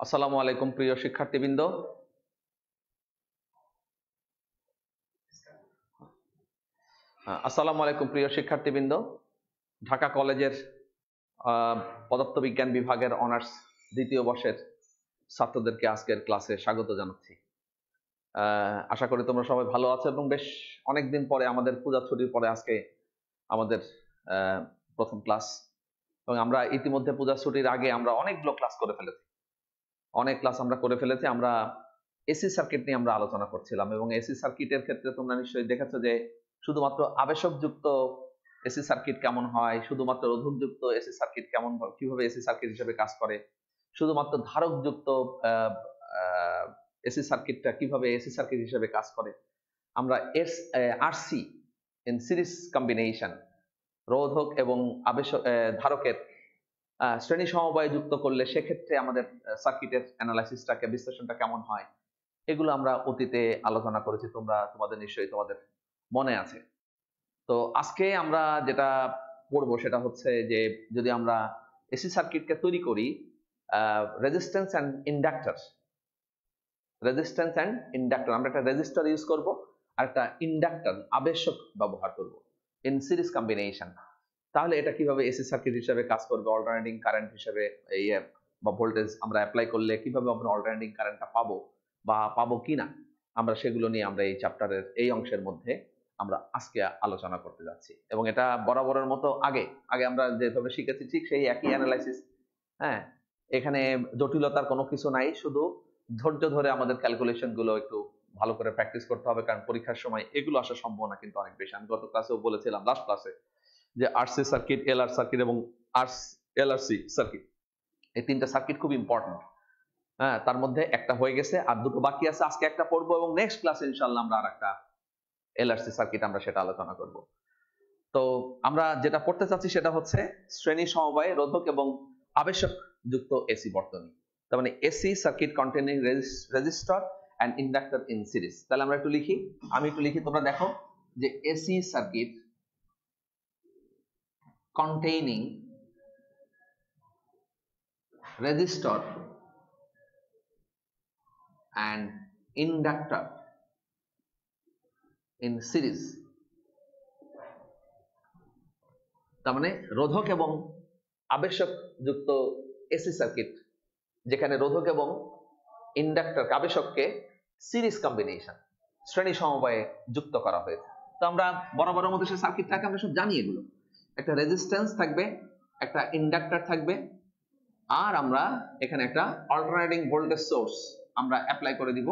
আসসালামু আলাইকুম প্রিয় শিক্ষার্থীবৃন্দ। হ্যাঁ, আসসালামু আলাইকুম প্রিয় শিক্ষার্থীবৃন্দ। ঢাকা কলেজের পদার্থবিজ্ঞান বিভাগের অনার্স দ্বিতীয় বর্ষের ছাত্রদেরকে আজকের ক্লাসে স্বাগত জানাচ্ছি। আশা করি তোমরা সবাই ভালো আছো এবং বেশ অনেকদিন পরে আমাদের পূজা ছুটির পরে আজকে আমাদের প্রথম ক্লাস। এবং আমরা ইতিমধ্যে পূজা ছুটির আগে আমরা অনেকগুলো ক্লাস করে ফেলেছি। অনেক ক্লাস আমরা করে ফেলেছি আমরা এসি সার্কিট নিয়ে আমরা আলোচনা করছিলাম এবং এসি সার্কিটের ক্ষেত্রে তোমরা নিশ্চয়ই দেখেছ যে শুধুমাত্র আবেশকযুক্ত এসি সার্কিট কেমন হয় শুধুমাত্র রোধকযুক্ত এসি সার্কিট কেমন কীভাবে এসি সার্কিট হিসেবে কাজ করে শুধুমাত্র ধারকযুক্ত এসি সার্কিটটা কীভাবে এসি সার্কিট হিসেবে কাজ করে আমরা S RC in series combination রোধক এবং আবেশক আহ, ধারকের শ্রেণি সমবায় যুক্ত করলে সেক্ষেত্রে আমাদের সার্কিটের অ্যানালাইসিসটাকে বিশ্লেষণটা কেমন হয়, এগুলো আমরা অতীতে আলোচনা করেছি, তোমরা, তোমাদের নিশ্চয়ই তোমাদের মনে আছে। তো আজকে আমরা যেটা পড়ব সেটা হচ্ছে যে, যদি আমরা এসি সার্কিটকে তৈরি করি resistance and inductor resistance and inductor আমরা একটা রেজিস্টার ইউজ করব, আর একটা ইন্ডাক্টর আবেশক ব্যবহার করব ইন সিরিজ কম্বিনেশন তাহলে এটা কীভাবে এসি সার্কিট হিসেবে কাজ করবে? অল্টারনেটিং কারেন্ট হিসেবে এই বা ভোল্টেজ আমরা অ্যাপ্লাই করলে কীভাবে আমরা অল্টারনেটিং কারেন্টটা পাবো বা পাবো কিনা? আমরা সেগুলো নিয়ে আমরা এই চ্যাপ্টারের এই অংশের মধ্যে আমরা আজকে আলোচনা করতে যাচ্ছি। এবং এটা বরাবরের মতো আগে আগে আমরা যেভাবে শিখেছি ঠিক সেই একই অ্যানালাইসিস হ্যাঁ এখানে জটিলতার কোনো কিছু নাই, শুধু ধৈর্য ধরে আমাদের ক্যালকুলেশনগুলো একটু ভালো করে প্র্যাকটিস করতে হবে, কারণ পরীক্ষার সময় এগুলো আসার সম্ভাবনা কিন্তু অনেক বেশি। আমি গত ক্লাসেও বলেছিলাম লাস্ট ক্লাসে যে আরসি সার্কিট এলআর সার্কিট এবং আরস এলআরসি সার্কিট এই তিনটা সার্কিট খুব ইম্পর্টেন্ট হ্যাঁ তার মধ্যে একটা হয়ে গেছে আর দুটো বাকি আছে। আজকে একটা পড়ব এবং নেক্সট ক্লাসে ইনশাল্লাহ আমরা আর একটা এলআরসি সার্কিট আমরা সেটা আলোচনা করব। তো আমরা যেটা পড়তে চাচ্ছি সেটা হচ্ছে শ্রেণি সমবায় রোধক এবং আবেশক যুক্ত এসি বর্তনী। তার মানে AC circuit containing resistor and inductor in series তাহলে আমরা একটু লিখি। আমি একটু লিখি, তোমরা দেখো যে AC circuit containing resistor and inductor in series. তার মানে রোধক এবং আবেশক যুক্ত এসি সার্কিট, যেখানে রোধক এবং ইন্ডাক্টর আবেশককে সিরিজ কম্বিনেশন, শ্রেণি সমবায়ে যুক্ত করা হয়েছে। তো আমরা বরাবরের মতো সে সার্কিটটাকে আমরা সব জানি এগুলো। একটা রেজিস্ট্যান্স থাকবে, একটা ইন্ডাক্টর থাকবে, আর আমরা এখানে একটা অল্টারনেটিং ভোল্টেজ সোর্স আমরা অ্যাপ্লাই করে দিব।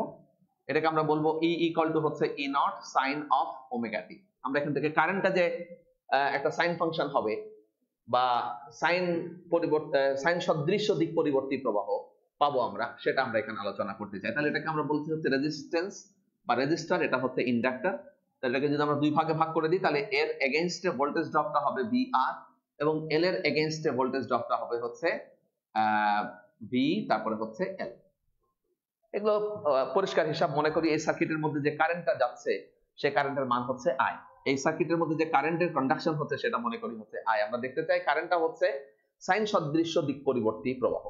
এটাকে আমরা বলব ই ইকুয়াল টু হচ্ছে E naught sine of omega T আমরা এখান থেকে কারেন্টটা যে একটা সাইন ফাংশন হবে বা সাইন পরিবর্তে সাইন সদৃশ্য দিক পরিবর্তী প্রবাহ পাবো আমরা, সেটা আমরা এখানে আলোচনা করতে চাই। তাহলে এটাকে আমরা বলছি হচ্ছে রেজিস্ট্যান্স বা রেজিস্টার এটা হচ্ছে ইন্ডাক্টর এটাকে যদি আমরা দুই ভাগে ভাগ করে দিই, তাহলে এর এগেনস্টে ভোল্টেজ ড্রপটা হবে বি আর এবং এল এর এগেনস্টে ভোল্টেজ ড্রপটা হবে হচ্ছে ভি তারপরে হচ্ছে এল এগুলো পরিষ্কার হিসাব মনে করি এই সার্কিটের মধ্যে যে কারেন্টটা যাচ্ছে, সে কারেন্টের মান হচ্ছে আই এই সার্কিটের মধ্যে যে কারেন্টের কন্ডাকশন হচ্ছে, সেটা মনে করি হচ্ছে আই আমরা দেখতে চাই কারেন্টটা হচ্ছে সাইন সদৃশ্য দিক পরিবর্তী প্রবাহ।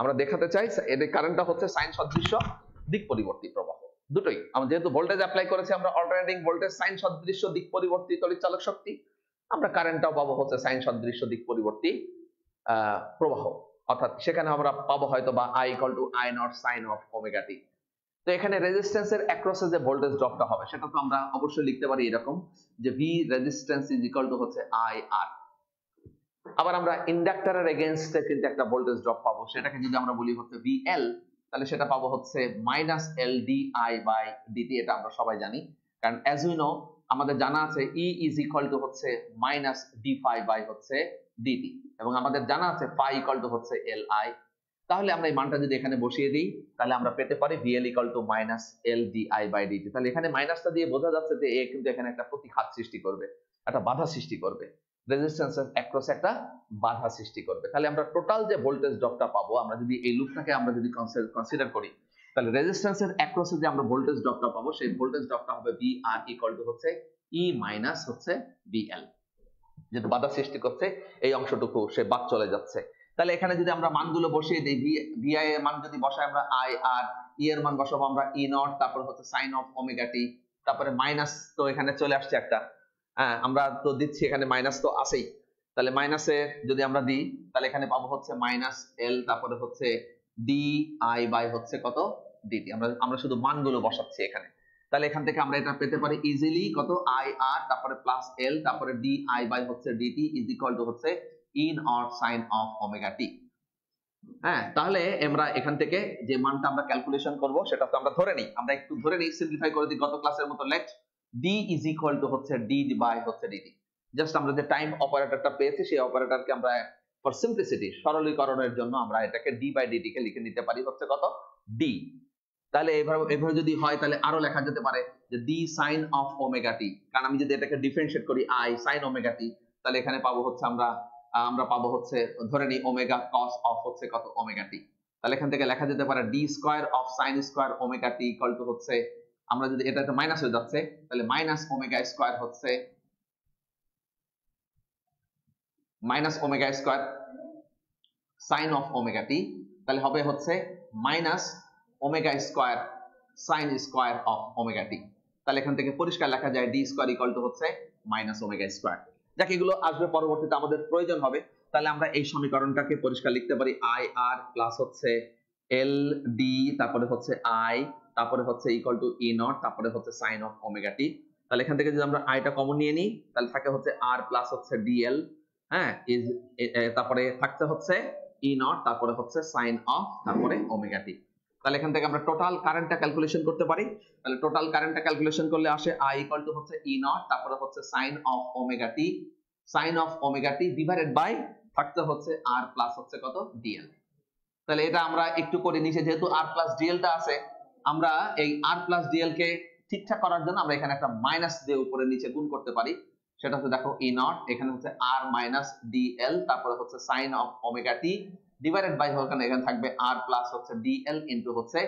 আমরা দেখাতে চাই এদের কারেন্টটা হচ্ছে সাইন সদৃশ্য দিক পরিবর্তী প্রবাহ। দুটোই। আমরা যেহেতু ভোল্টেজ অ্যাপ্লাই করেছি, আমরা অল্টারনেটিং ভোল্টেজ সাইন সদৃশ্য দিক পরিবর্তী তড়িৎ চালক শক্তি, আমরা কারেন্টটাও পাবো হচ্ছে সাইন সদৃশ্য দিক পরিবর্তী প্রবাহ। অর্থাৎ সেখানে আমরা পাবো হয়তো বা I equal to I naught sine of omega তো এখানে রেজিস্ট্যান্সের অ্যাক্রসে যে ভোল্টেজ ড্রপটা হবে, সেটা তো আমরা অবশ্যই লিখতে পারি এরকম যে V resistance is equal to হচ্ছে আই আর আবার আমরা ইন্ডাক্টরের এগেনস্টে কিন্তু একটা ভোল্টেজ ড্রপ পাবো, সেটাকে যদি আমরা বলি হচ্ছে ভিএল তাহলে সেটা পাবো হচ্ছে minus L D I by DT এটা আমরা সবাই জানি। কারণ অ্যাজ উই নো আমাদের জানা আছে ই ইজ ইকুয়াল টু হচ্ছে মাইনাস ডি ফাই বাই হচ্ছে ডিটি এবং আমাদের জানা আছে ফাই ইকুয়াল টু হচ্ছে এল আই তাহলে আমরা এই মানটা যদি এখানে বসিয়ে দিই, তাহলে আমরা পেতে পারি VL equal to minus L D I by DT তাহলে এখানে মাইনাসটা দিয়ে বোঝা যাচ্ছে যে এ কিন্তু এখানে একটা প্রতিঘাত সৃষ্টি করবে, একটা বাধা সৃষ্টি করবে। রেজিস্ট্যান্সের অ্যাক্রস একটা বাধা সৃষ্টি করবে। তাহলে আমরা টোটাল যে ভোল্টেজ ড্রপটা পাবো, আমরা যদি এই লুপটাকে আমরা যদি কনসিডার করি, তাহলে রেজিস্ট্যান্সের অ্যাক্রসে যে আমরা ভোল্টেজ ড্রপটা পাবো, সেই ভোল্টেজ ড্রপটা হবে ভি আর ইকুয়াল টু হচ্ছে ই মাইনাস হচ্ছে বিএল যেটা বাধা সৃষ্টি করছে, এই অংশটুকু সে বাদ চলে যাচ্ছে। তাহলে এখানে যদি আমরা মানগুলো বসিয়ে দিই ভিআই এর মান যদি বসাই, আমরা আই আর ই এর মান বসাবো, আমরা ই নট তারপর হচ্ছে সাইন অফ ওমেগা টি তারপরে মাইনাস তো এখানে চলে আসছে একটা। হ্যাঁ আমরা তো দিচ্ছি এখানে মাইনাস তো আছেই। তাহলে মাইনাসে যদি আমরা দিই, তাহলে এখানে পাবো হচ্ছে মাইনাস এল তারপরে হচ্ছে ডি আই বাই হচ্ছে কত? ডিটি আমরা আমরা শুধু মানগুলো বসাচ্ছি এখানে। তাহলে এখান থেকে আমরা এটা পেতে পারি ইজিলি কত? আই আর তারপরে প্লাস এল তারপরে ডি আই বাই হচ্ছে ডিটি ইজ ইকুয়াল টু হচ্ছে ইন অর সাইন অফ ওমেগা টি হ্যাঁ তাহলে আমরা এখান থেকে যে মানটা আমরা ক্যালকুলেশন করব সেটা তো আমরা ধরে নিই। আমরা একটু ধরে নিই সিম্পলিফাই করে দিই গত ক্লাসের মতো let D is equal to হচ্ছে ডি বাই হচ্ছে ডিটি জাস্ট আমরা যে টাইম অপারেটরটা পেয়েছি, সেই অপারেটরকে আমরা ফর সিম্পলিসিটি সরলীকরণের জন্য আমরা এটাকে ডি বাই ডিটি কে লিখে নিতে পারি হচ্ছে কত? ডি তাহলে এভাবে এভাবে যদি হয়, তাহলে আরও লেখা যেতে পারে যে D sine of omega T কারণ আমি যদি এটাকে ডিফারেন্সিয়েট করি আই সাইন ওমেগা টি তাহলে এখানে পাবো হচ্ছে আমরা আমরা পাবো হচ্ছে, ধরে নিই ওমেগা কস অফ হচ্ছে কত? ওমেগা টি তাহলে এখান থেকে লেখা যেতে পারে D square of sine square omega T equal to হচ্ছে আমরা যদি এটা একটা মাইনাস হয়ে যাচ্ছে, তাহলে মাইনাস ওমেগা স্কোয়ার হচ্ছে minus omega square sine of omega T তাহলে হবে হচ্ছে minus omega square sine square of omega T তাহলে এখান থেকে পরিষ্কার লেখা যায় ডি স্কোয়ার ইকুয়াল টু হচ্ছে মাইনাস ওমেগা স্কোয়ার যাক, এগুলো আসবে পরবর্তীতে, আমাদের প্রয়োজন হবে। তাহলে আমরা এই সমীকরণটাকে পরিষ্কার লিখতে পারি আই আর প্লাস হচ্ছে এল ডি তারপরে হচ্ছে আই তারপরে হচ্ছে ইকুয়াল টু ই নট তারপরে হচ্ছে সাইন অফ ওমেগা টি তাহলে এখান থেকে যদি আমরা আইটা কমন নিয়ে নিই, তাহলে থাকে হচ্ছে আর প্লাস হচ্ছে ডিএল হ্যাঁ? ইজ তারপরে থাকতে হচ্ছে ই নট তারপরে হচ্ছে সাইন অফ তারপরে ওমেগা টি তাহলে এখান থেকে আমরা টোটাল কারেন্টটা ক্যালকুলেশন করতে পারি। তাহলে টোটাল কারেন্টটা ক্যালকুলেশন করলে আসে আই ইকুয়াল টু হচ্ছে ই নট তারপরে হচ্ছে sine of omega T sine of omega T divided by থাকতে হচ্ছে আর প্লাস হচ্ছে কত? ডিএল তাহলে এটা আমরা একটু করে নিচে যেহেতু আর প্লাস ডিএলটা আছে আমরা এই আর প্লাস ডিএল কে ঠিকঠাক করার জন্য আমরা এখানে একটা মাইনাস দিয়ে উপরে নিচে গুণ করতে পারি। সেটা হচ্ছে দেখো ই নট এখানে হচ্ছে আর মাইনাস ডিএল তারপরে হচ্ছে sine of omega T divided by ওখানে এখানে থাকবে আর প্লাস হচ্ছে ডিএল ইনটু হচ্ছে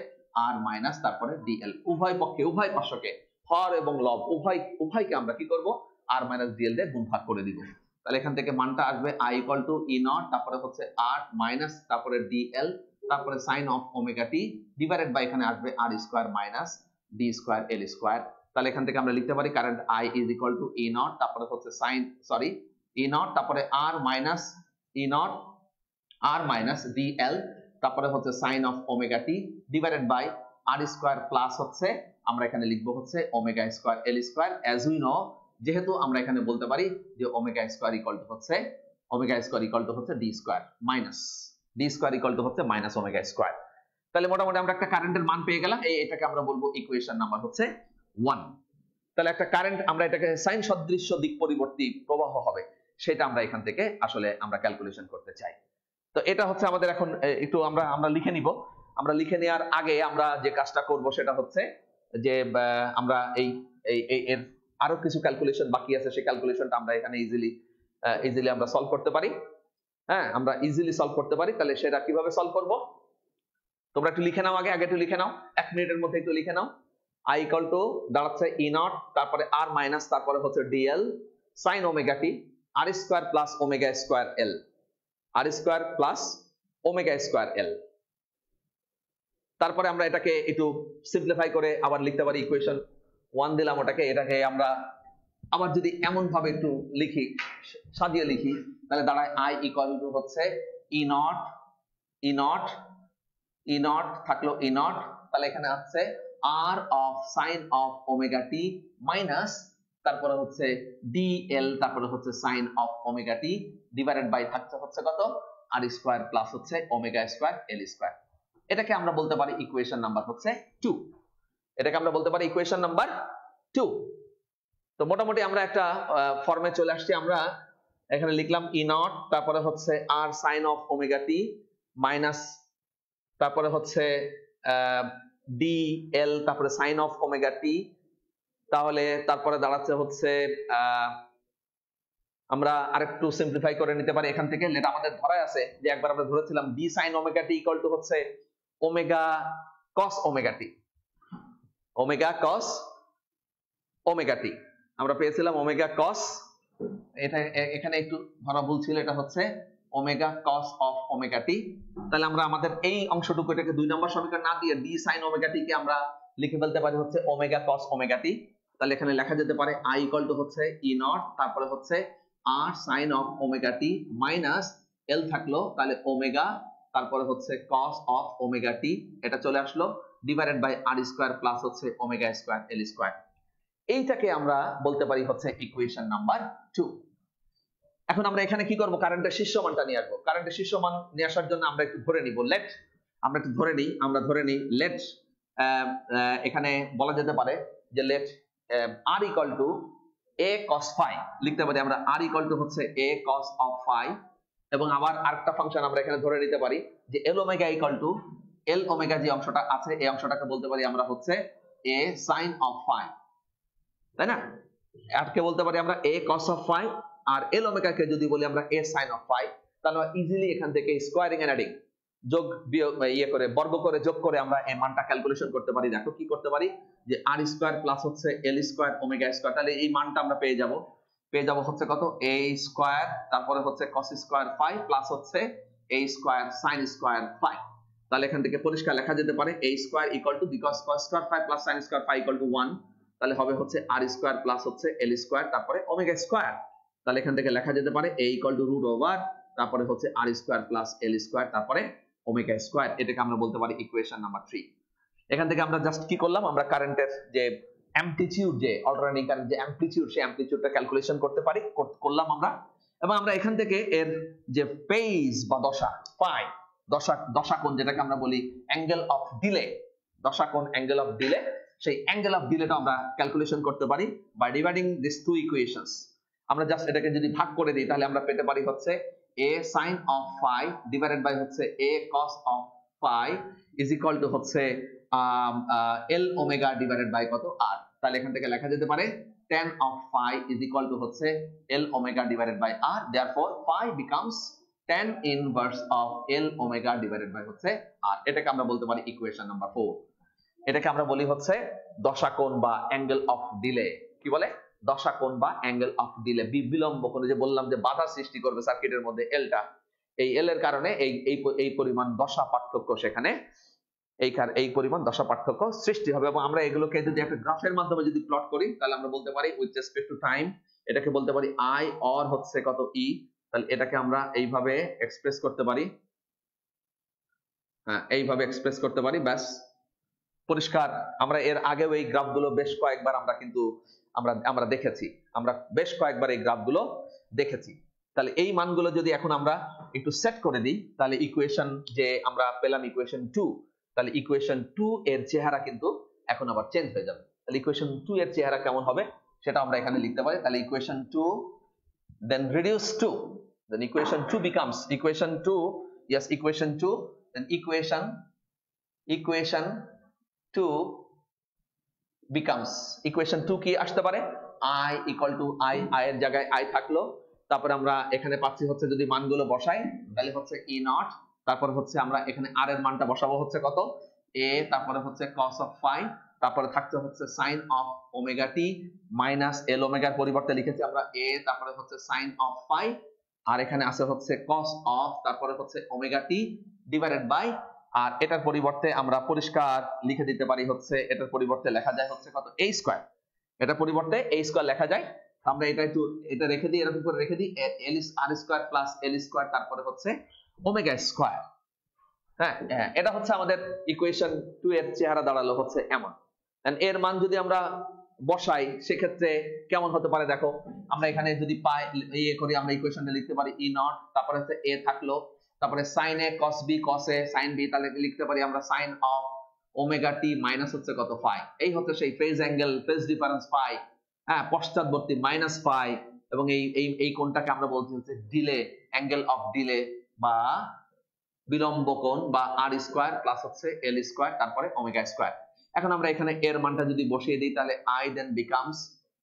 আর মাইনাস তারপরে ডিএল উভয় পক্ষে, উভয় পার্শ্বকে হর এবং লব, উভয়, উভয়কে আমরা কি করব? আর মাইনাস ডিএল দিয়ে গুণ ভাগ করে দিব। তাহলে এখান থেকে মানটা আসবে I equal to E naught তারপরে হচ্ছে আর মাইনাস তারপরে ডিএল তারপরে sine of omega T divided by এখানে আসবে R square minus D square L square তাহলে এখান থেকে আমরা লিখতে পারি current I is equal to E naught তারপরে হচ্ছে সাইন সরি ই নট তারপরে R minus E naught R minus DL তারপরে হচ্ছে sine of omega T divided by R square plus হচ্ছে, আমরা এখানে লিখব হচ্ছে omega square L square as we know যেহেতু আমরা এখানে বলতে পারি যে ওমেগা স্কোয়ার ইকুয়াল টু হচ্ছে ওমেগা স্কোয়ার ইকুয়াল টু হচ্ছে D square minus D square equal to হচ্ছে মাইনাস ওমেগা স্কোয়ার তাহলে মোটামুটি আমরা একটা কারেন্টের মান পেয়ে গেলাম। এই এটাকে আমরা বলব ইকুয়েশন নাম্বার হচ্ছে ওয়ান তাহলে একটা কারেন্ট আমরা এটাকে সাইন সদৃশ্য দিক পরিবর্তী প্রবাহ হবে, সেটা আমরা এখান থেকে আসলে আমরা ক্যালকুলেশন করতে চাই। তো এটা হচ্ছে আমাদের এখন একটু আমরা আমরা লিখে নিব। আমরা লিখে নেওয়ার আগে আমরা যে কাজটা করব সেটা হচ্ছে যে আমরা এই এর আরও কিছু ক্যালকুলেশন বাকি আছে, সেই ক্যালকুলেশনটা আমরা এখানে ইজিলি ইজিলি আমরা সলভ করতে পারি। হ্যাঁ আমরা ইজিলি সলভ করতে পারি, তাহলে সেটা কীভাবে সলভ করব? তোমরা একটু লিখে নাও আগে আগে একটু লিখে নাও। এক মিনিটের মধ্যে একটু লিখে নাও। আই ইকাল টু দাঁড়াচ্ছে ই নট তারপরে আর মাইনাস তারপরে হচ্ছে DL sine omega T R square plus omega square L R square plus omega square L তারপরে আমরা এটাকে একটু সিম্পলিফাই করে আবার লিখতে পারি ইকুয়েশন ওয়ান দিলাম ওটাকে, এটাকে আমরা আবার যদি এমন ভাবে একটু লিখি, সাজিয়ে লিখি, তাহলে দাঁড়ায় আই ইকুয়াল টু হচ্ছে E naught E naught E naught থাকল ই নট তাহলে এখানে আছে R of sine of omega T minus তারপরে হচ্ছে ডিএল তারপরে হচ্ছে sine of omega T divided by থাকছে হচ্ছে কত? আর স্কোয়ার প্লাস হচ্ছে ওমেগা স্কোয়ার এল স্কোয়ার এটাকে আমরা বলতে পারি ইকুয়েশন নাম্বার হচ্ছে টু এটাকে আমরা বলতে পারি ইকুয়েশন নাম্বার টু তো মোটামুটি আমরা একটা ফর্মে চলে আসছি আমরা। এখানে লিখলাম ই নট তারপরে হচ্ছে R sine of omega T minus তারপরে হচ্ছে ডি এল তারপরে সাইন অফ ওমেগা টি তাহলে তারপরে দাঁড়াচ্ছে হচ্ছে আমরা আরেকটু সিম্পলিফাই করে নিতে পারি এখান থেকে। যেটা আমাদের ধরায় আছে, যে একবার আমরা ধরেছিলাম D sine omega T equal to হচ্ছে omega cos omega T omega cos omega T আমরা পেয়েছিলাম ওমেগা কস এটা এখানে একটু ধরা ভুল ছিল, এটা হচ্ছে omega cos of omega T তাহলে আমরা আমাদের এই অংশটুকু এটাকে দুই নম্বর সমীকরণ না দিয়ে ডি সাইন ওমেগা টি কে আমরা লিখে ফেলতে পারি হচ্ছে ওমেগা কস ওমেগা টি তাহলে এখানে লেখা যেতে পারে আই ইকুয়াল টু হচ্ছে ই নট তারপরে হচ্ছে R sine of omega T minus L থাকল, তাহলে ওমেগা, তারপরে হচ্ছে কস অফ ওমেগা টি এটা চলে আসলো divided by R square plus হচ্ছে ওমেগা স্কোয়ার এল স্কোয়ার এইটাকে আমরা বলতে পারি হচ্ছে ইকুয়েশন নাম্বার টু এখন আমরা এখানে কি করব? কারেন্টের শীর্ষ মানটা নিয়ে আসব। কারেন্টের শীর্ষ মান নিয়ে আসার জন্য আমরা একটু ধরে নিব লেট আমরা একটু ধরে নিই, আমরা ধরে নিই লেট এখানে বলা যেতে পারে যে let R equal to A cos phi লিখতে পারি আমরা আর ইকুয়াল টু হচ্ছে এ কস অফ ফাই এবং আবার আরেকটা ফাংশন আমরা এখানে ধরে নিতে পারি যে L omega equal to L omega যে অংশটা আছে, এই অংশটাকে বলতে পারি আমরা হচ্ছে এ সাইন অফ ফাই তাই না? আরকে বলতে পারি আমরা এ কস অফ ফাই আর এল ওমেগা কে যদি বলি আমরা এ সাইন অফ ফাই তাহলে ইজিলি এখান থেকে স্কোয়ারিং এন্ড অ্যাডিং যোগ বিয়োগ ইয়ে করে, বর্গ করে, যোগ করে আমরা এই মানটা ক্যালকুলেশন করতে পারি। দেখো কি করতে পারি? যে আর স্কোয়ার প্লাস হচ্ছে এল স্কোয়ার ওমেগা স্কোয়ার তাহলে এই মানটা আমরা পেয়ে যাব। পেয়ে যাব হচ্ছে কত? এ স্কোয়ার তারপরে হচ্ছে কস স্কোয়ার ফাই প্লাস হচ্ছে A square sine square phi তাহলে এখান থেকে পরিষ্কার লেখা যেতে পারে A square equal to because cos square phi plus sine square phi equal to one তাহলে হবে হচ্ছে আর স্কোয়ার প্লাস হচ্ছে এল স্কোয়ার তারপরে ওমেগা স্কোয়ার তাহলে এখান থেকে লেখা যেতে পারে A equal to root over তারপরে হচ্ছে R square plus L square তারপরে ওমেগা স্কোয়ার এটাকে আমরা বলতে পারি ইকুয়েশন নাম্বার থ্রি এখান থেকে আমরা জাস্ট কি করলাম? আমরা কারেন্টের যে অ্যামপ্লিটিউড যে অল্টারনেটিং কারেন্ট যে অ্যামপ্লিটিউড সেই অ্যামপ্লিটিউডটা ক্যালকুলেশন করতে পারি করলাম আমরা। এবং আমরা এখান থেকে এর যে পেজ বা দশা পাই দশা দশা কোণ যেটাকে আমরা বলি অ্যাঙ্গেল অফ ডিলে দশা কোণ অ্যাঙ্গেল অফ ডিলে সেই অ্যাঙ্গেল অফ ডিলেটা আমরা ক্যালকুলেশন করতে পারি by dividing this two equations আমরা জাস্ট এটাকে যদি ভাগ করে দিই, তাহলে আমরা পেতে পারি হচ্ছে A sine of phi divided by হচ্ছে A cos of phi is equal to হচ্ছে এল ওমেগা ডিভাইডেড বাই কত? আর তাহলে এখান থেকে লেখা যেতে পারে tan of phi is equal to হচ্ছে L omega divided by R therefore becomes tan inverse of L omega divided by হচ্ছে আর এটাকে আমরা বলতে পারি ইকুয়েশন নাম্বার ফোর এটাকে আমরা বলি হচ্ছে দশাকোণ বা অ্যাঙ্গেল অফ ডিলে। কি বলে? দশা কোণ বা অ্যাঙ্গেল অফ দিলে বিলম্ব কোণে যে বললাম যে বাধা সৃষ্টি করবে সার্কিটের মধ্যে এলটা এই এল এর কারণে এই এই পরিমাণ দশা পার্থক্য সেখানে এই এই পরিমাণ দশা পার্থক্য সৃষ্টি হবে। এবং আমরা এগুলোকে যদি একটা গ্রাফের মাধ্যমে যদি প্লট করি, তাহলে আমরা বলতে পারি উইথ রেসপেক্ট টু টাইম এটাকে বলতে পারি আই অর হচ্ছে কত ই তাহলে এটাকে আমরা এইভাবে এক্সপ্রেস করতে পারি। হ্যাঁ এইভাবে এক্সপ্রেস করতে পারি, ব্যাস। পরিষ্কার। আমরা এর আগেও এই গ্রাফগুলো বেশ কয়েকবার আমরা কিন্তু আমরা আমরা দেখেছি। আমরা বেশ কয়েকবার এই গ্রাফগুলো দেখেছি। তাহলে এই মানগুলো যদি এখন আমরা একটু সেট করে দিই, তাহলে ইকুয়েশন যে আমরা পেলাম ইকুয়েশন টু তাহলে ইকুয়েশন টু এর চেহারা কিন্তু এখন আবার চেঞ্জ হয়ে যাবে। তাহলে ইকুয়েশন টু এর চেহারা কেমন হবে? সেটা আমরা এখানে লিখতে পারি। তাহলে equation two then reduce to then equation two becomes equation two yes equation two then equation equation two becomes equation two কি আসতে পারে? I equal to i i এর জায়গায় i থাকল। তারপর আমরা এখানে পাচ্ছি হচ্ছে যদি মানগুলো বসাই, তাহলে হচ্ছে e নট তারপর হচ্ছে আমরা এখানে r এর মানটা বসাবো হচ্ছে কত? A, তারপরে হচ্ছে cos অফ phi তারপরে থাকছে হচ্ছে sin of omega t minus l ওমেগার পরিবর্তে লিখেছি আমরা a, তারপরে হচ্ছে sin অফ phi আর এখানে আছে হচ্ছে cos অফ তারপরে হচ্ছে omega T divided by R এটার পরিবর্তে আমরা পরিষ্কার লিখে দিতে পারি হচ্ছে, এটার পরিবর্তে লেখা যায় হচ্ছে কত? A স্কয়ার এটার পরিবর্তে a স্কয়ার লেখা যায়। আমরা এটা একটু, এটা রেখে দিই, এরকম করে রেখে দিই l r square plus l square তারপরে হচ্ছে ওমেগা স্কয়ার হ্যাঁ হ্যাঁ এটা হচ্ছে আমাদের ইকুয়েশন 2 এর চেহারা দাঁড়াল হচ্ছে এমন। এর মান যদি আমরা বসাই, সেক্ষেত্রে কেমন হতে পারে দেখো? আমরা এখানে যদি পাই ইয়ে করি, আমরা ইকুয়েশনটা লিখতে পারি ই নট তারপরে হচ্ছে এ থাকল তারপরে sine A cos B cos A sine B তাহলে লিখতে পারি আমরা sine of omega T minus হচ্ছে কত? ফাই এই হচ্ছে সেই phase angle phase difference phi হ্যাঁ পশ্চাৎবর্তী মাইনাস ফাই এবং এই এই এই কোণটাকে আমরা বলছি হচ্ছে ডিলে অ্যাঙ্গেল অফ ডিলে বা বিলম্ব কোণ বা আর স্কোয়ার প্লাস হচ্ছে এল স্কোয়ার তারপরে ওমেগা স্কোয়ার এখন আমরা এখানে এর মানটা যদি বসিয়ে দিই, তাহলে I then becomes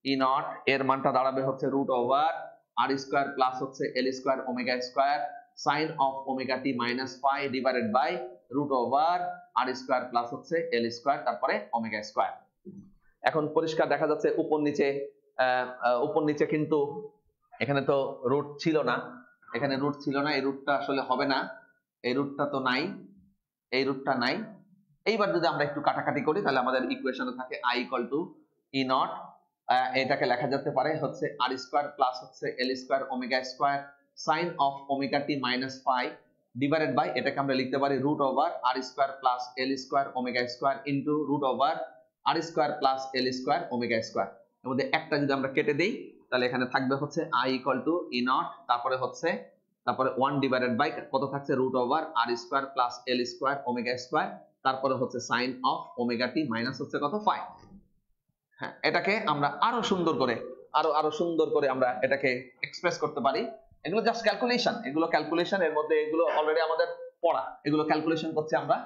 E naught এর মানটা দাঁড়াবে হচ্ছে root over R square plus হচ্ছে L square omega square sin of omega t minus phi divided by root over r square plus হচ্ছে l square, তারপরে omega square. এখন পরিষ্কার দেখা যাচ্ছে উপর নিচে উপর নিচে কিন্তু এখানে তো রুট ছিল না। এখানে রুট ছিল না, এই রুটটা আসলে হবে না। এই রুটটা তো নাই, এই রুটটা নাই। এইবার যদি আমরা একটু কাটাকাটি করি, তাহলে আমাদের ইকুয়েশনে থাকে I equal to E naught এটাকে লেখা যেতে পারে হচ্ছে আর স্কোয়ার প্লাস হচ্ছে L square omega square sine of omega T minus phi divided by এটাকে আমরা লিখতে পারি root over R square plus L square omega square into root over R square plus L square omega square এর মধ্যে একটা যদি আমরা কেটে দেই, তাহলে এখানে থাকবে হচ্ছে I equal to E naught তারপরে হচ্ছে, তারপরে ওয়ান ডিভাইডেড বাই কত থাকছে? Root over R square plus L square omega square তারপরে হচ্ছে sine of omega T minus হচ্ছে কত? ফাইভ হ্যাঁ এটাকে আমরা আরও সুন্দর করে, আরও আরও সুন্দর করে আমরা এটাকে এক্সপ্রেস করতে পারি। এগুলো জাস্ট ক্যালকুলেশন এগুলো ক্যালকুলেশন এর মধ্যে এগুলো অলরেডি আমাদের পড়া। এগুলো ক্যালকুলেশন করছি আমরা।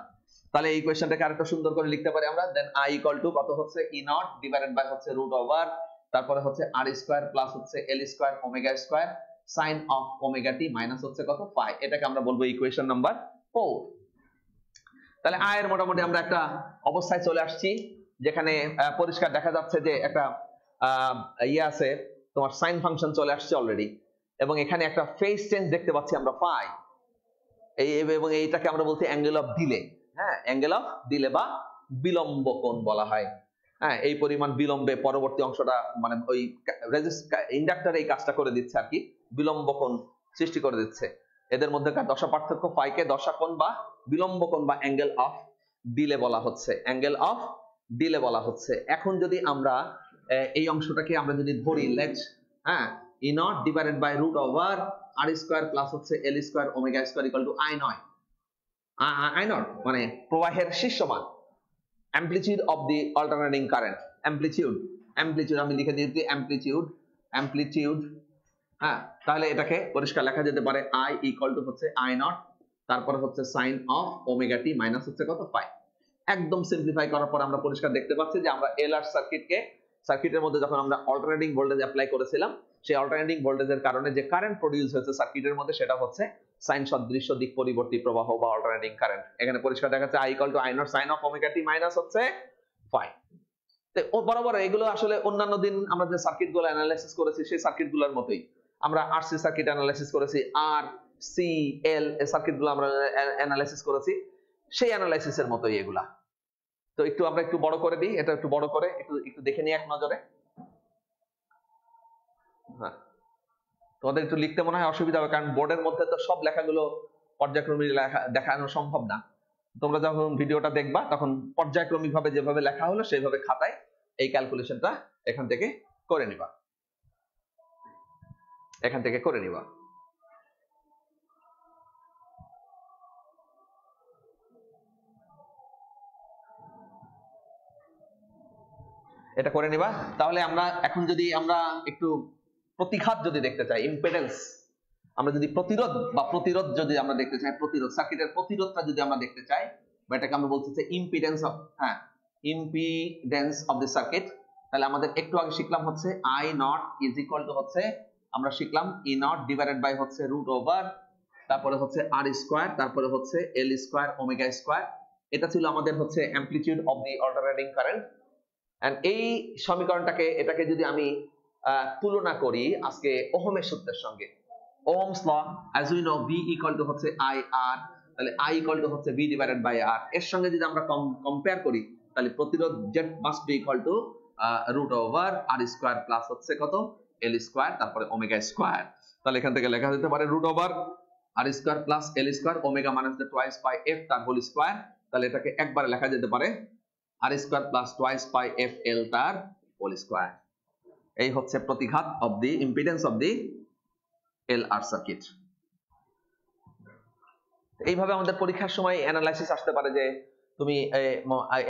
তাহলে এই কোয়েশ্চেনটাকে আরেকটা সুন্দর করে লিখতে পারি আমরা। দেন আই ইকুয়াল টু কত হচ্ছে? ই নট ডিভাইডেড বাই হচ্ছে রুট ওভার তারপরে হচ্ছে আর স্কোয়ার প্লাস হচ্ছে L square omega square sine of omega T minus হচ্ছে কত? ফাইভ এটাকে আমরা বলব ইকুয়েশন নাম্বার ফোর তাহলে আয়ের মোটামুটি আমরা একটা অবস্থায় চলে আসছি, যেখানে পরিষ্কার দেখা যাচ্ছে যে একটা ইয়ে আছে, তোমার সাইন ফাংশন চলে আসছে অলরেডি এবং এখানে একটা ফেস চেঞ্জ দেখতে পাচ্ছি আমরা পাই। এই এবং এইটাকে আমরা বলছি অ্যাঙ্গেল অফ ডিলে হ্যাঁ অ্যাঙ্গেল অফ ডিলে বা বিলম্ব কোণ বলা হয়। হ্যাঁ এই পরিমাণ বিলম্বে পরবর্তী অংশটা মানে ওই ইন্ডাক্টর এই কাজটা করে দিচ্ছে আর কি বিলম্ব কোণ সৃষ্টি করে দিচ্ছে। এদের মধ্যেকার দশা পার্থক্য ফাইকে দশা কোণ বা বিলম্ব কোণ বা অ্যাঙ্গেল অফ ডিলে বলা হচ্ছে। অ্যাঙ্গেল অফ ডিলে বলা হচ্ছে। এখন যদি আমরা এই অংশটাকে আমরা যদি ধরি লেট হ্যাঁ E naught divided by root over R square plus হচ্ছে L square omega square equal to I নয় আই নট মানে প্রবাহের শীর্ষমান amplitude of the alternating current amplitude amplitude, আমি লিখে দিয়েছি amplitude amplitude হ্যাঁ তাহলে এটাকে পরিষ্কার লেখা যেতে পারে i equal to হচ্ছে i নট তারপরে হচ্ছে sin of omega t minus হচ্ছে কত? পাই একদম সিম্পলিফাই করার পর আমরা পরিষ্কার দেখতে পাচ্ছি যে আমরা এলআর সার্কিটকে সার্কিটের মধ্যে যখন আমরা অল্টারনেটিং ভোল্টেজ অ্যাপ্লাই করেছিলাম, সেই অল্টারনেটিং ভোল্টেজের কারণে যে কারেন্ট প্রডিউস হয়েছে সার্কিটের মধ্যে, সেটা হচ্ছে সাইন সদৃশ্য দিক পরিবর্তী প্রবাহ বা অল্টারনেটিং কারেন্ট এখানে পরিষ্কার দেখা যাচ্ছে I equal to I naught sine of omega T minus হচ্ছে ফাইভ ও বরাবর এগুলো আসলে অন্যান্য দিন আমরা যে সার্কিটগুলো অ্যানালাইসিস করেছি, সেই সার্কিটগুলোর মতোই। আমরা আরসি সার্কিট অ্যানালাইসিস করেছি আর সি এল এই সার্কিটগুলো আমরা অ্যানালাইসিস করেছি। সেই অ্যানালাইসিসের মতোই এগুলা। তো একটু আমরা একটু বড় করে দিই, এটা একটু বড় করে, একটু একটু দেখে নিই এক নজরে। হ্যাঁ। তোমাদের একটু লিখতে মনে হয় অসুবিধা হবে, কারণ বোর্ডের মধ্যে তো সব লেখাগুলো পর্যায়ক্রমিক লেখা, দেখানো সম্ভব না। তোমরা যখন ভিডিওটা দেখবা, তখন পর্যায়ক্রমিক ভাবে যেভাবে লেখা হলো, সেইভাবে খাতায় এই ক্যালকুলেশনটা এখান থেকে করে নিবা। এখান থেকে করে নিবা। এটা করে নিবা। তাহলে আমরা এখন যদি আমরা একটু প্রতিঘাত যদি দেখতে চাই ইম্পেডেন্স আমরা যদি প্রতিরোধ বা প্রতিরোধ যদি আমরা দেখতে চাই, প্রতিরোধ সার্কিটের প্রতিরোধটা যদি আমরা দেখতে চাই, বা এটাকে আমরা বলতেছি ইম্পিডেন্স অফ হ্যাঁ ইম্পিডেন্স অফ দি সার্কিট তাহলে আমাদের একটু আগে শিখলাম হচ্ছে I naught is equal to হচ্ছে, আমরা শিখলাম ই নট ডিভাইডেড বাই হচ্ছে রুট ওভার তারপরে হচ্ছে আর স্কোয়ার তারপরে হচ্ছে এল স্কোয়ার ওমেগা স্কোয়ার এটা ছিল আমাদের হচ্ছে amplitude of the alternating current এই সমীকরণটাকে, এটাকে যদি আমি তুলনা করি আজকে ওহমের সূত্রের সঙ্গে। Ohm's law as we know V equal to হচ্ছে আই আর তাহলে আই ইকুয়াল টু হচ্ছে ভি ডিভাইডেড বাই আর এর সঙ্গে যদি আমরা কম্পেয়ার করি, তাহলে প্রতিরোধ Z must be equal to root over R square plus হচ্ছে কত? এল স্কোয়ার তারপরে ওমেগা স্কোয়ার তাহলে এখান থেকে লেখা যেতে পারে root over R square plus L square omega minus the twice by F তার হোল স্কোয়ার তাহলে এটাকে একবারে লেখা যেতে পারে R square plus twice by F L তার হোল স্কোয়ার এই হচ্ছে প্রতিঘাত of the impedance of the L R circuit এইভাবে আমাদের পরীক্ষার সময় অ্যানালাইসিস আসতে পারে যে তুমি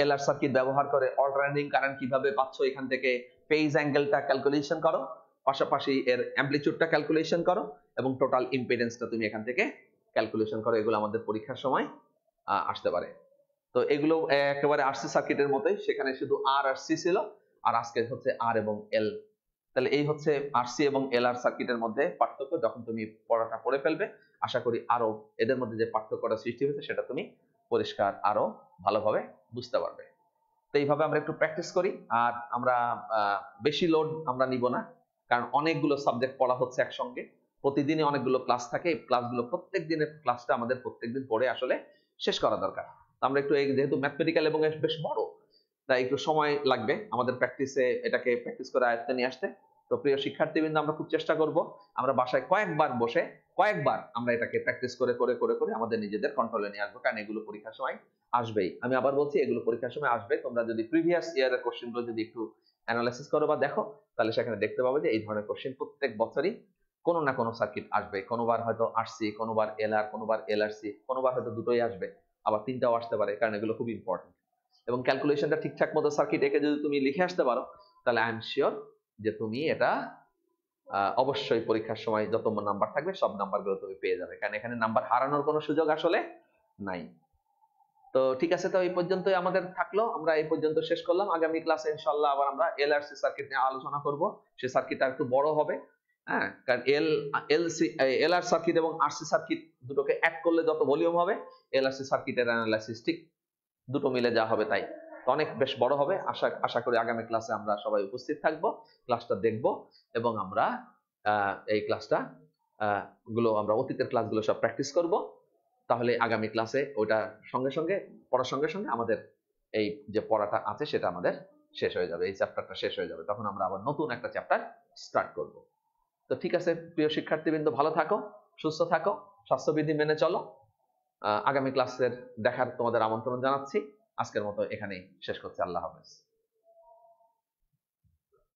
এল আর সার্কিট ব্যবহার করে অল্টারনেটিং কারেন্ট কীভাবে পাচ্ছ এখান থেকে ফেজ অ্যাঙ্গেলটা ক্যালকুলেশন করো, পাশাপাশি এর অ্যাম্পলিটিউডটা ক্যালকুলেশন করো এবং টোটাল ইম্পিডেন্সটা তুমি এখান থেকে ক্যালকুলেশন করো। এগুলো আমাদের পরীক্ষার সময় আসতে পারে। তো এগুলো একেবারে আরসি সার্কিটের মতোই। সেখানে শুধু আর আর সি ছিল, আর আজকে হচ্ছে আর এবং এল তাহলে এই হচ্ছে আরসি এবং এল আর সার্কিটের মধ্যে পার্থক্য, যখন তুমি পড়াটা পড়ে ফেলবে, আশা করি আরও এদের মধ্যে যে পার্থক্যটা সৃষ্টি হয়েছে, সেটা তুমি পরিষ্কার আরও ভালোভাবে বুঝতে পারবে। তো এইভাবে আমরা একটু প্র্যাকটিস করি, আর আমরা বেশি লোড আমরা নিব না, কারণ অনেকগুলো সাবজেক্ট পড়া হচ্ছে একসঙ্গে। প্রতিদিনই অনেকগুলো ক্লাস থাকে, এই ক্লাসগুলো প্রত্যেক দিনের ক্লাসটা আমাদের প্রত্যেকদিন পড়ে আসলে শেষ করা দরকার। আমরা একটু যেহেতু ম্যাথমেটিক্যাল এবং বেশ বড়, তাই একটু সময় লাগবে আমাদের প্র্যাকটিসে এটাকে প্র্যাকটিস করে আয়ত্তে নিয়ে আসতে। তো প্রিয় শিক্ষার্থীবৃন্দ, আমরা খুব চেষ্টা করব আমরা বাসায় কয়েকবার বসে, কয়েকবার আমরা এটাকে প্র্যাকটিস করে করে করে করে আমাদের নিজেদের কন্ট্রোলে নিয়ে আসব। কারণ এগুলো পরীক্ষার সময় আসবেই। আমি আবার বলছি, এগুলো পরীক্ষার সময় আসবে। তোমরা যদি প্রিভিয়াস ইয়ারের কোশ্চেনগুলো যদি একটু অ্যানালাইসিস করো বা দেখো, তাহলে সেখানে দেখতে পাবে যে এই ধরনের কোশ্চেন প্রত্যেক বছরই কোনো না কোনো সার্কিট আসবে। কোনোবার হয়তো আরসি কোনোবার এলআর কোনোবার এলআরসি কোনোবার হয়তো দুটোই আসবে। আবার তিনটাও আসতে পারে, কারণ এগুলো খুব ইম্পর্টেন্ট এবং ক্যালকুলেশনটা ঠিকঠাক মতো সার্কিট একে যদি তুমি লিখে আসতে পারো, তাহলে আই এম শিওর যে তুমি এটা অবশ্যই পরীক্ষার সময় যত নাম্বার থাকবে, সব নাম্বারগুলো তুমি পেয়ে যাবে। কারণ এখানে নাম্বার হারানোর কোনো সুযোগ আসলে নাই। তো ঠিক আছে, তো এই পর্যন্তই আমাদের থাকল। আমরা এই পর্যন্ত শেষ করলাম। আগামী ক্লাসে ইনশাল্লাহ আবার আমরা এলআরসি সার্কিট নিয়ে আলোচনা করব। সেই সার্কিটটা একটু বড় হবে। হ্যাঁ কারণ এল এলসি এলআর সার্কিট এবং আরসি সার্কিট দুটোকে অ্যাড করলে যত ভলিউম হবে এলআরসি সার্কিটের অ্যানালাইসিস ঠিক দুটো মিলে যা হবে তাই। অনেক বেশ বড় হবে। আশা আশা করি আগামী ক্লাসে আমরা সবাই উপস্থিত থাকব ক্লাসটা দেখব এবং আমরা এই ক্লাসটা গুলো আমরা অতীতের ক্লাসগুলো সব প্র্যাকটিস করব। তাহলে আগামী ক্লাসে ওটা সঙ্গে সঙ্গে, পড়ার সঙ্গে সঙ্গে আমাদের এই যে পড়াটা আছে সেটা আমাদের শেষ হয়ে যাবে, এই চ্যাপ্টারটা শেষ হয়ে যাবে। তখন আমরা আবার নতুন একটা চ্যাপ্টার স্টার্ট করব। তো ঠিক আছে, প্রিয় শিক্ষার্থীবৃন্দ, ভালো থাকো, সুস্থ থাকো, স্বাস্থ্যবিধি মেনে চলো। আগামী ক্লাসের দেখার তোমাদের আমন্ত্রণ জানাচ্ছি। আজকের মতো এখানেই শেষ করছি। আল্লাহ হাফেজ।